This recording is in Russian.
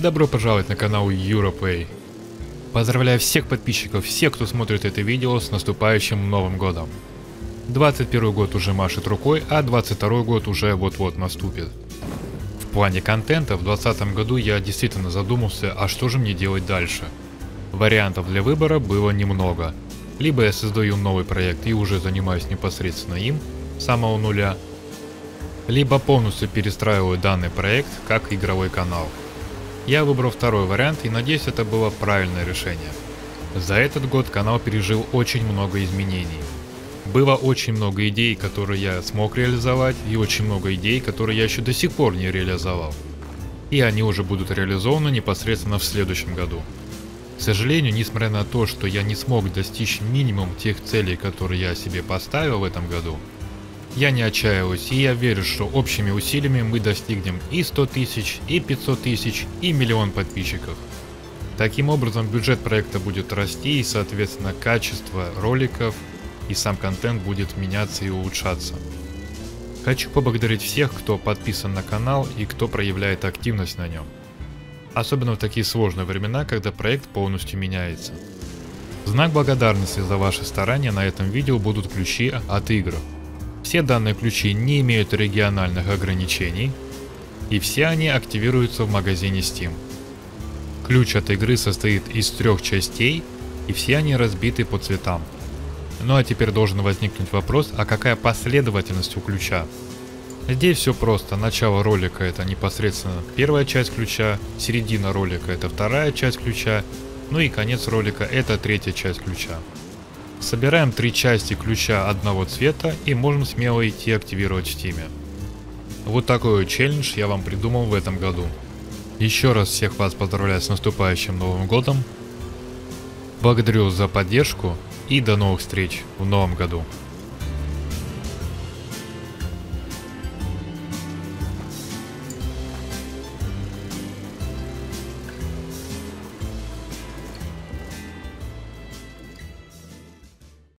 Добро пожаловать на канал Europlay. Поздравляю всех подписчиков, всех, кто смотрит это видео с наступающим Новым Годом. 21 год уже машет рукой, а 22 год уже вот-вот наступит. В плане контента в 2020 году я действительно задумался, а что же мне делать дальше. Вариантов для выбора было немного. Либо я создаю новый проект и уже занимаюсь непосредственно им, с самого нуля, либо полностью перестраиваю данный проект как игровой канал. Я выбрал второй вариант и надеюсь это было правильное решение. За этот год канал пережил очень много изменений. Было очень много идей, которые я смог реализовать, и очень много идей, которые я еще до сих пор не реализовал. И они уже будут реализованы непосредственно в следующем году. К сожалению, несмотря на то, что я не смог достичь минимум тех целей, которые я себе поставил в этом году, я не отчаиваюсь, и я верю, что общими усилиями мы достигнем и 100 тысяч, и 500 тысяч, и миллион подписчиков. Таким образом, бюджет проекта будет расти, и, соответственно, качество роликов и сам контент будет меняться и улучшаться. Хочу поблагодарить всех, кто подписан на канал и кто проявляет активность на нем. Особенно в такие сложные времена, когда проект полностью меняется. В знак благодарности за ваши старания на этом видео будут ключи от игр. Все данные ключи не имеют региональных ограничений, и все они активируются в магазине Steam. Ключ от игры состоит из трех частей, и все они разбиты по цветам. Ну а теперь должен возникнуть вопрос, а какая последовательность у ключа? Здесь все просто. Начало ролика это непосредственно первая часть ключа, середина ролика это вторая часть ключа, ну и конец ролика это третья часть ключа. Собираем три части ключа одного цвета и можем смело идти активировать в Steam. Вот такой вот челлендж я вам придумал в этом году. Еще раз всех вас поздравляю с наступающим Новым Годом. Благодарю за поддержку и до новых встреч в новом году.